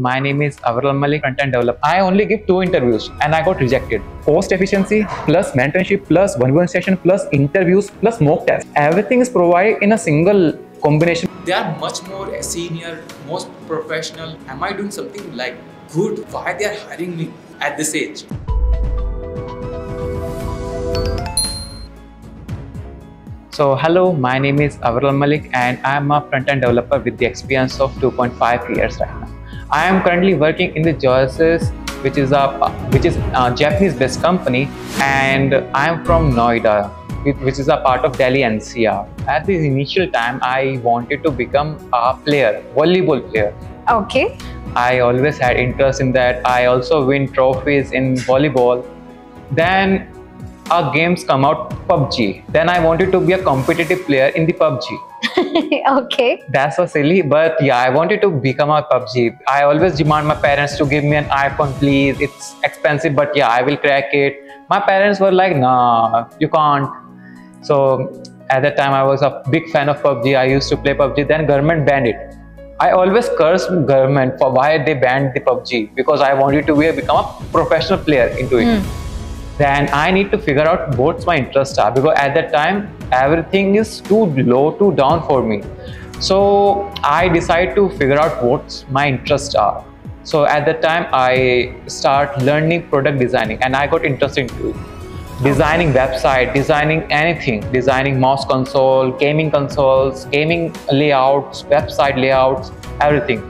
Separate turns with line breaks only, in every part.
my name is Aviral Malik, front-end developer. I only give two interviews and I got rejected. Post efficiency plus mentorship plus one-on-one session plus interviews plus mock test. Everything is provided in a single combination.
They are much more senior, most professional. Am I doing something like good? Why they are hiring me at this age?
So hello, my name is Aviral Malik and I am a front-end developer with the experience of 2.5 years right now. I am currently working in the Geosys, which is a which is a Japanese-based company, and I am from Noida, which is a part of Delhi NCR. At this initial time, I wanted to become a player, volleyball player.
Okay.
I always had interest in that. I also win trophies in volleyball. Then our games come out PUBG. Then I wanted to be a competitive player in the PUBG.
okay.
That's so silly, but yeah, I wanted to become a PUBG. I always demand my parents to give me an iPhone, please. It's expensive, but yeah, I will crack it. My parents were like, nah, you can't. So at that time, I was a big fan of PUBG. I used to play PUBG. Then government banned it. I always cursed government for why they banned the PUBG because I wanted to be, become a professional player into it.
Mm
then I need to figure out what's my interest are because at that time everything is too low, too down for me. So I decide to figure out what's my interest are. So at that time I start learning product designing and I got interested it. Designing website, designing anything, designing mouse console, gaming consoles, gaming layouts, website layouts, everything.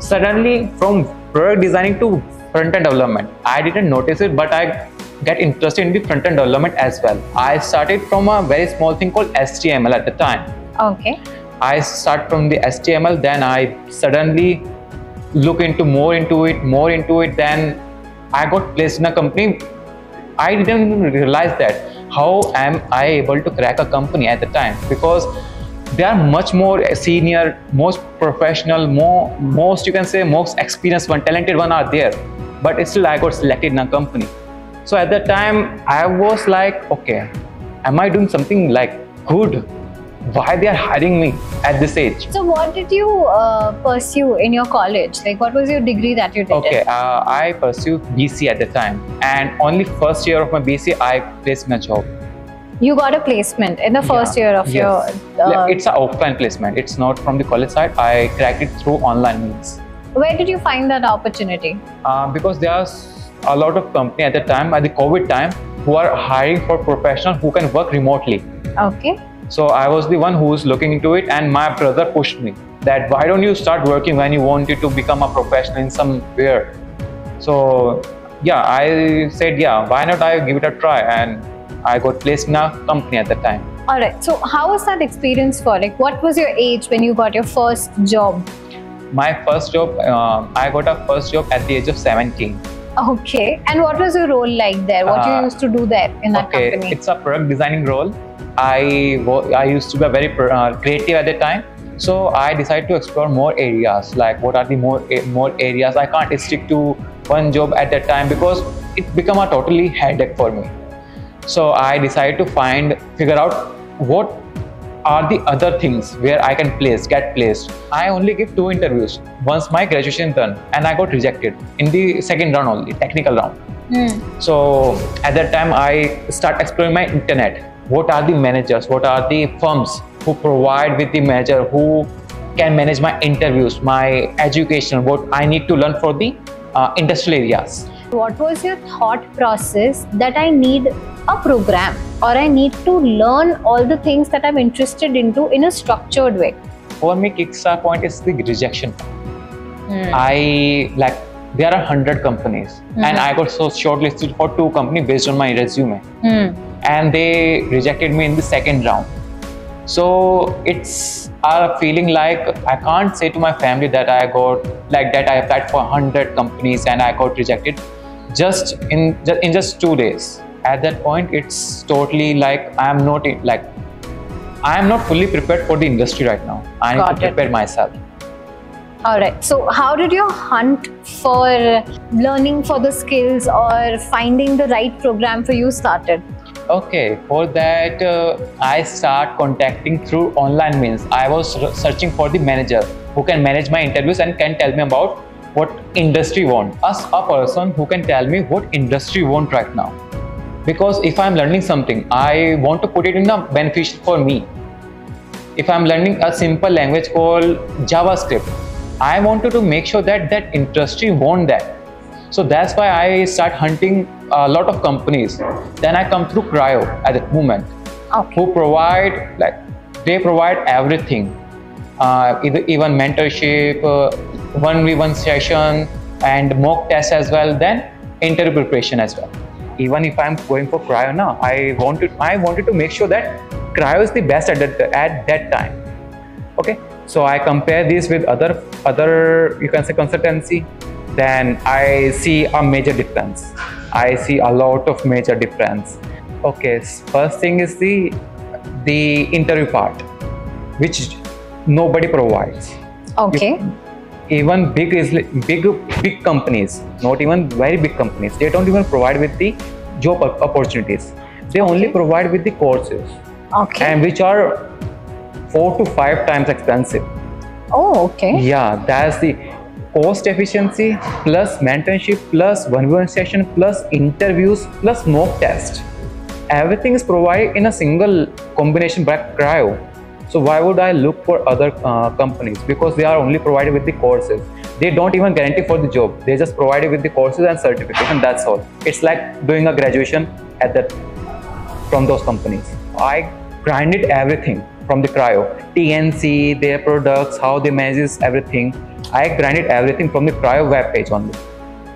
Suddenly from product designing to front-end development, I didn't notice it, but I get interested in the front-end development as well. I started from a very small thing called HTML at the time.
Okay.
I start from the HTML, then I suddenly look into more into it, more into it. Then I got placed in a company. I didn't even realize that. How am I able to crack a company at the time? Because they are much more senior, most professional, more most you can say most experienced one, talented one are there. But still I got selected in a company. So at that time, I was like, okay, am I doing something like good? Why they are hiring me at this age?
So what did you uh, pursue in your college? Like what was your degree that you did?
Okay, uh, I pursued BC at the time, and only first year of my BC, I placed a job.
You got a placement in the first
Yeah.
year of
Yes.
your. Uh,
it's an offline placement. It's not from the college side. I cracked it through online means.
where did you find that opportunity?
Uh, because there are a lot of company at the time at the covid time who are hiring for professionals who can work remotely
Okay.
so i was the one who was looking into it and my brother pushed me that why don't you start working when you wanted to become a professional in some somewhere so yeah i said yeah why not i give it a try and i got placed in a company at that time
All right. So how was that experience for? Like what was your age when you got your first job?
my first job uh, i got a first job at the age of 17
Okay. And what was your role like there? What you
Uh,
used to do there in that
okay
company?
it's a product designing role i i used to be very uh, creative at the time so i decided to explore more areas like what are the more more areas i can't stick to one job at that time because it become a totally headache for me so i decided to find figure out what are the other things where I can place, get placed. I only give two interviews. Once my graduation done, and I got rejected in the second round only, technical round.
Hmm.
So at that time, I start exploring my internet. What are the managers? What are the firms who provide with the manager who can manage my interviews, my education, what I need to learn for the uh, industrial areas.
What was your thought process that I need a program or I need to learn all the things that I'm interested into in a structured way?
For me, Kickstarter point is the rejection.
Hmm.
I like there are hundred companies, and I got so shortlisted for two companies based on my resume.
Hmm.
and they rejected me in the second round. So it's a feeling like I can't say to my family that I got like that I applied for hundred companies and I got rejected just in just in just two days. At that point, it's totally like I am not in, like I am not fully prepared for the industry right now. I need
Got
to
it.
prepare myself.
All right. So, how did you hunt for learning for the skills or finding the right program for you started?
Okay, for that uh, I start contacting through online means. I was searching for the manager who can manage my interviews and can tell me about what industry want. As a person who can tell me what industry want right now. Because if i'm learning something i want to put it in a beneficial for me. If i'm learning a simple language called javascript i wanted to make sure that that industry want that. So that's why i start hunting a lot of companies. Then i come through Crio at that moment
Okay.
who provide like they provide everything even mentorship uh, 1v1 session and mock test as well then interview preparation as well. Even if i'm going for Crio now i wanted i wanted to make sure that Crio is the best at that, at that time. Okay? So i compare this with other other you can say consultancy then i see a major difference. I see a lot of major difference. Okay first thing is the the interview part which nobody provides.
Okay.
even big is big big companies not even very big companies they don't even provide with the job opportunities. They only provide with the courses.
Okay.
and which are four to five times expensive.
Oh, okay.
yeah that's the cost efficiency plus mentorship plus one-on-one session plus interviews plus mock test. Everything is provided in a single combination by Crio so why would i look for other uh, companies because they are only provided with the courses they don't even guarantee for the job they just provide it with the courses and certification. that's all it's like doing a graduation at that from those companies. I grinded everything from the Crio, TNC, their products, how they manage everything. I grinded everything from the Crio web page only.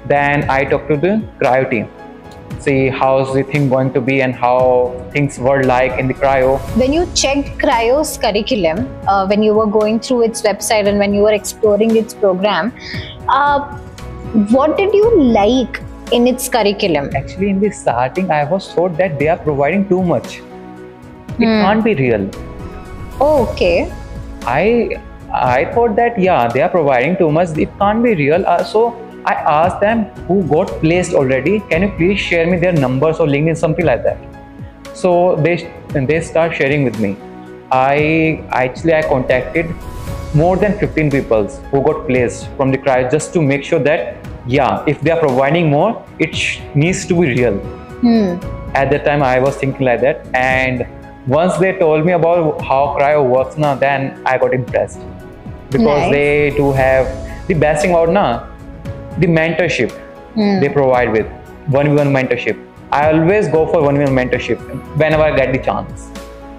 Then I talked to the Crio team, see how's the thing going to be and how things were like in the Crio.
When you checked Crio's curriculum, uh, when you were going through its website and when you were exploring its program, uh, what did you like in its curriculum?
Actually, in the starting, I was told that they are providing too much. It
Hmm.
can't be real.
Oh, okay.
I I thought that yeah they are providing too much it can't be real uh, so I asked them who got placed already. Can you please share me their numbers or LinkedIn something like that? So they they start sharing with me. I actually I contacted more than 15 people who got placed from the Crio just to make sure that yeah if they are providing more it sh- needs to be real.
Hmm.
at that time i was thinking like that. And once they told me about how Crio works now then i got impressed. Because
Nice.
they do have the best thing about now the mentorship
Hmm.
they provide with one-on-one mentorship i always go for one-on-one mentorship whenever i get the chance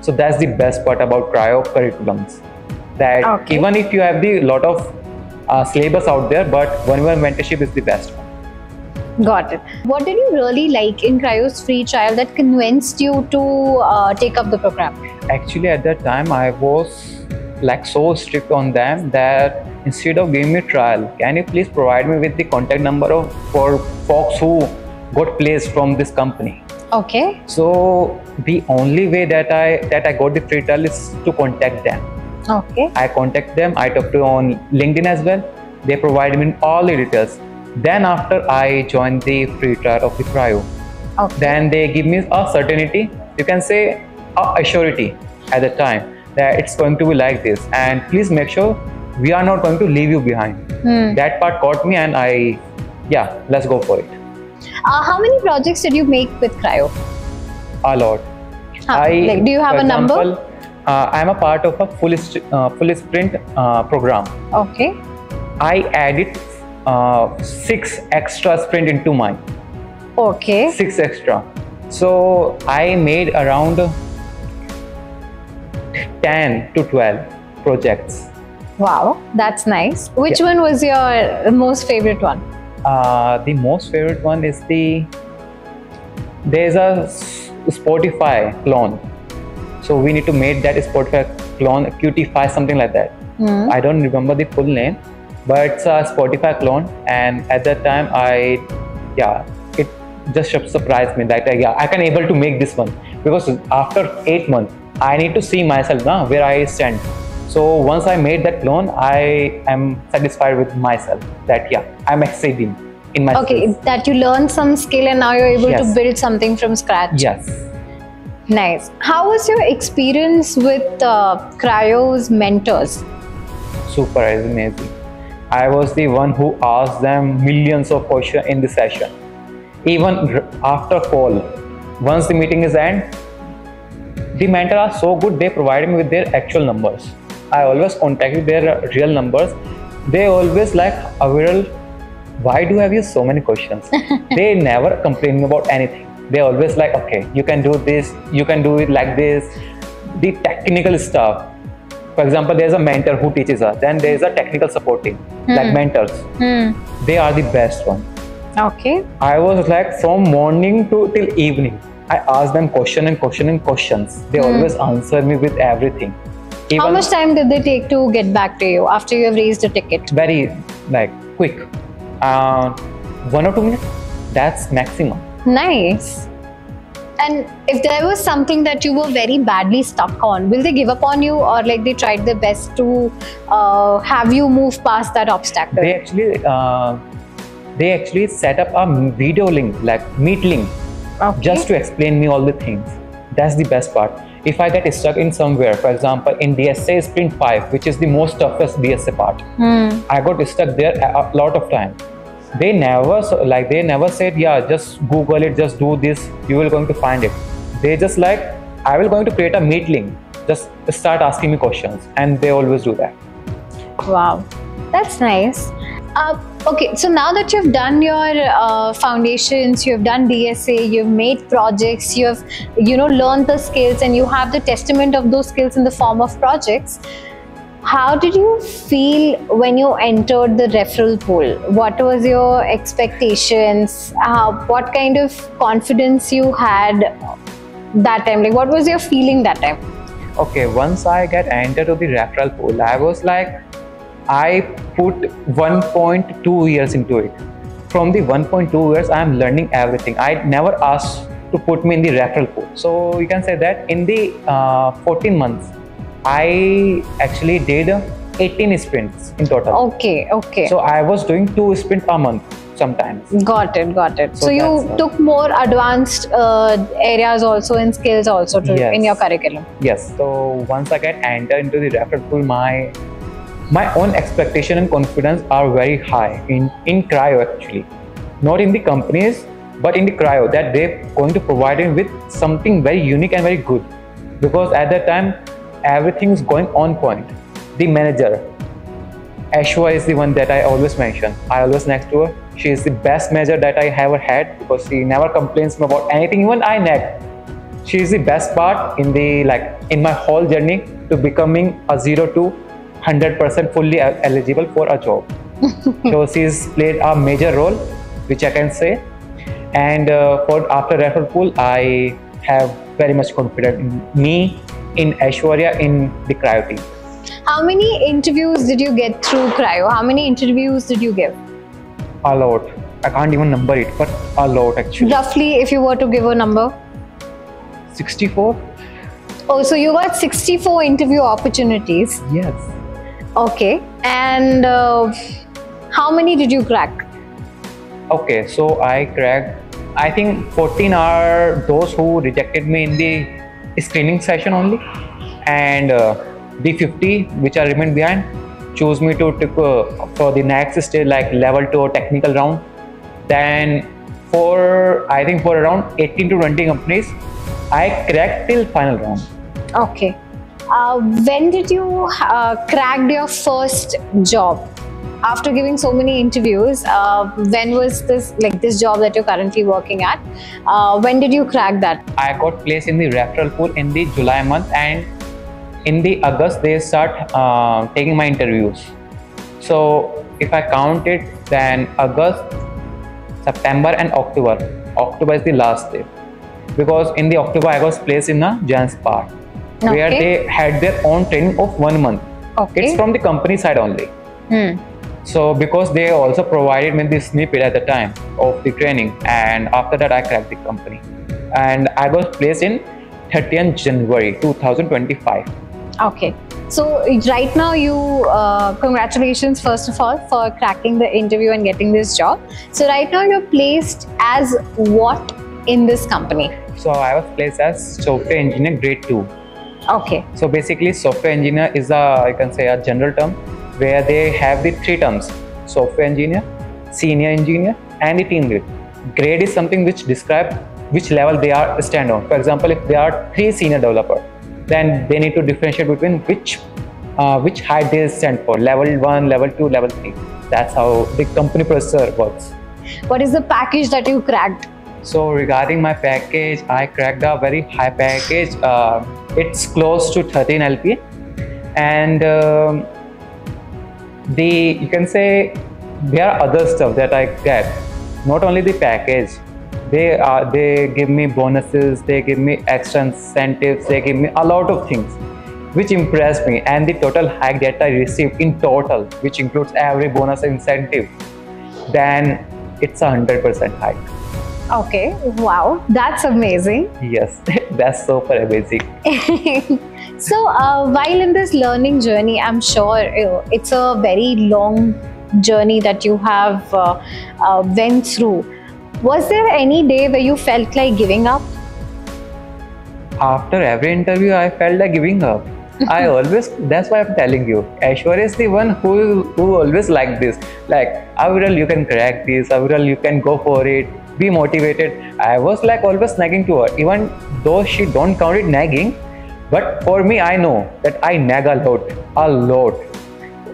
so that's the best part about Crio curriculums that
Okay.
even if you have the lot of uh, syllabus out there but one-on-one mentorship is the best one
Got it. What did you really like in Crio's free trial that convinced you to uh, take up the program?
actually at that time i was like so strict on them that instead of giving me trial can you please provide me with the contact number of for folks who got placed from this company
Okay.
so the only way that i that i got the free trial is to contact them
Okay.
i contact them i talk to on linkedin as well they provide me all the details then after i joined the free trial of the Crio
Okay.
then they give me a certainty you can say a surety at the time that it's going to be like this and please make sure we are not going to leave you behind
Hmm.
that part caught me and i yeah let's go for it
Uh, how many projects did you make with Crio?
a lot
Huh, like, do you have a number?
uh, i'm a part of a full, uh, full sprint uh, program
Okay.
i added uh, six extra sprint into mine
Okay.
six extra so i made around 10 to 12 projects
Wow, that's nice. Which
Yeah.
one was your most favorite one?
uh, the most favorite one is the there's a spotify clone so we need to make that spotify clone QTify something like that
Hmm.
i don't remember the full name but it's a spotify clone and at that time i yeah it just surprised me that yeah i can able to make this one because after eight months i need to see myself now where i stand so once i made that clone i am satisfied with myself that yeah i'm exceeding in my
Okay,
skills.
that you learned some skill and now you're able to build something from scratch.
yes
Nice. How was your experience with uh, Crio's mentors?
super amazing I was the one who asked them millions of questions in the session. Even after call, once the meeting is end, the mentor are so good they provided me with their actual numbers. I always contacted their real numbers. They always like Aviral, why do you have you so many questions? they never complain about anything. They always like, okay, you can do this, you can do it like this. The technical stuff. For example, there's a mentor who teaches us, then there's a technical support team, like
Hmm.
mentors.
Hmm.
They are the best one.
Okay.
I was like from morning to till evening. I asked them question and question and questions. They
Hmm.
always answer me with everything.
How much time did they take to get back to you after you have raised a ticket?
very like quick. Uh, one or two minutes. That's maximum.
Nice. And if there was something that you were very badly stuck on, will they give up on you or like they tried their best to uh, have you move past that obstacle?
They actually uh, they actually set up a video link like meet link
Okay.
just to explain me all the things. That's the best part. If I get stuck in somewhere, for example, in DSA Sprint 5, which is the most toughest DSA part,
Hmm.
I got stuck there a a lot of time. They never like they never said, yeah, just Google it, just do this, you will going to find it. They just like, I will going to create a meet link. Just start asking me questions, and they always do that.
Wow, that's nice. Uh, okay, so now that you've done your uh, foundations, you've done DSA, you've made projects, you've you know learned the skills, and you have the testament of those skills in the form of projects. How did you feel when you entered the referral pool? What was your expectations? Uh, what kind of confidence you had that time? Like, what was your feeling that time?
Okay, once I get entered to the referral pool, I was like, I put 1.2 years into it. From the 1.2 years, I am learning everything. I never asked to put me in the referral pool. So you can say that in the uh, 14 months, I actually did 18 sprints in total.
Okay, okay.
So I was doing two sprints a month sometimes.
Got it, got it. So,
So
you took more advanced uh, areas also and skills also to,
Yes.
in your curriculum.
Yes. So once I get entered into the referral pool, my my own expectation and confidence are very high in in Crio actually, not in the companies, but in the Crio that they're going to provide me with something very unique and very good, because at that time everything is going on point. The manager, Ashwa is the one that I always mention. I always next to her. She is the best manager that I ever had because she never complains me about anything. Even I nag she is the best part in the like in my whole journey to becoming a zero to 100% fully eligible for a job so she's played a major role which i can say and uh, for after referral pool i have very much confidence in me in Aishwarya in the Crio team
How many interviews did you get through Crio? How many interviews did you give?
a lot i can't even number it but a lot actually
Roughly, if you were to give a number.
64
Oh, so you got 64 interview opportunities.
yes
Okay. And uh, how many did you crack?
Okay, so I cracked. I think 14 are those who rejected me in the screening session only, and uh, the 50 which are remained behind choose me to take uh, for the next stage like level two technical round. Then for I think for around 18 to 20 companies, I cracked till final round.
Okay. Uh, when did you uh, crack your first job? After giving so many interviews, uh, when was this like this job that you're currently working at? Uh, when did you crack that?
I got placed in the referral pool in the July month, and in the August they start uh, taking my interviews. So if I count it, then August, September, and October. October is the last day because in the October I was placed in a Giants Park where they had their own training of one month.
Okay.
It's from the company side only.
Hmm.
So because they also provided me the snippet at the time of the training, and after that I cracked the company, and I was placed in 30th January 2025.
Okay. So right now, you uh, congratulations first of all for cracking the interview and getting this job. So right now, you're placed as what in this company?
So I was placed as software engineer grade two.
Okay.
So basically, software engineer is a I can say a general term where they have the three terms software engineer, senior engineer, and the team lead. Grade is something which describes which level they are stand on. For example, if there are three senior developer, then they need to differentiate between which uh, which height they stand for level one, level two, level three. That's how the company processor works.
What is the package that you cracked?
So regarding my package, I cracked a very high package. Uh, it's close to 13 LP, and um, the you can say there are other stuff that I get. Not only the package, they are they give me bonuses, they give me extra incentives, they give me a lot of things, which impressed me. And the total hike that I received in total, which includes every bonus incentive, then it's a hundred percent hike.
Okay, wow, that's amazing.
Yes, that's super amazing.
so, uh, while in this learning journey, I'm sure it's a very long journey that you have uh, uh, went through. Was there any day where you felt like giving up?
After every interview, I felt like giving up. I always that's why I'm telling you. Aishwarya is the one who who always like this. Like Aviral, you can crack this. Aviral, you can go for it. Be motivated. I was like always nagging to her, even though she don't count it nagging. But for me, I know that I nag a lot, a lot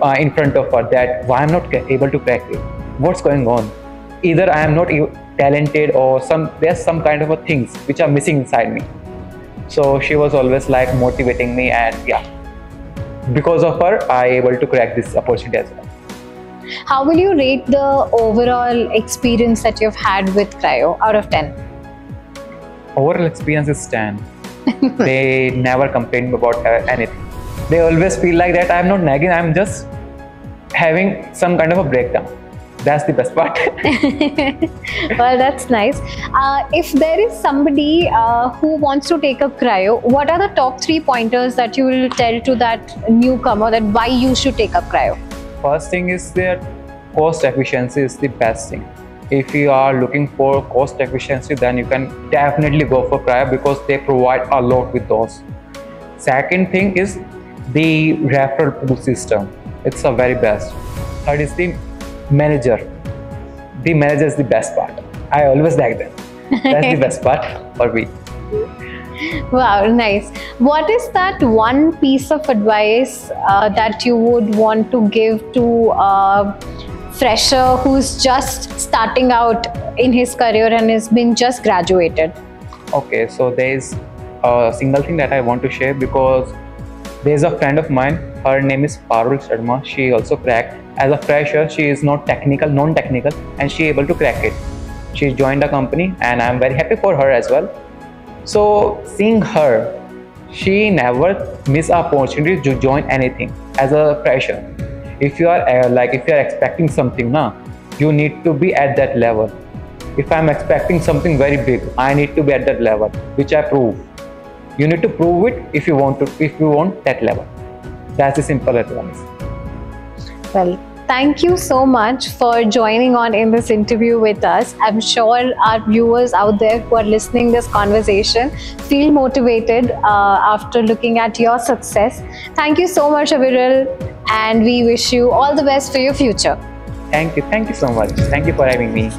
uh, in front of her. That why I'm not able to crack it. What's going on? Either I am not talented or some there's some kind of a things which are missing inside me so she was always like motivating me and yeah because of her i able to crack this opportunity as well
How will you rate the overall experience that you've had with Crio out of 10?
overall experience is 10 they never complain about uh, anything they always feel like that i'm not nagging i'm just having some kind of a breakdown that's the best part
well, that's nice. Uh, if there is somebody uh, who wants to take up Crio, what are the top three pointers that you will tell to that newcomer that why you should take up Crio?
First thing is that cost efficiency is the best thing. If you are looking for cost efficiency then you can definitely go for Crio because they provide a lot with those. Second thing is the referral pool system. It's a very best. Third is the manager. The manager is the best part. I always like them that's the best part for me
Wow, nice. What is that one piece of advice uh, that you would want to give to a fresher who's just starting out in his career and has been just graduated?
Okay, so there is a single thing that I want to share because there is a friend of mine. Her name is Parul Sharma. She also cracked as a fresher. She is not technical, non-technical, and she able to crack it. She joined the company, and I'm very happy for her as well. So seeing her, she never miss opportunity to join anything as a pressure. If you are uh, like if you are expecting something, na, you need to be at that level. If I'm expecting something very big, I need to be at that level, which I prove. You need to prove it if you want to if you want that level. That's the simple advice.
Well, thank you so much for joining on in this interview with us. I'm sure our viewers out there who are listening this conversation feel motivated uh, after looking at your success. Thank you so much, Aviral, and we wish you all the best for your future.
Thank you, thank you so much. Thank you for having me.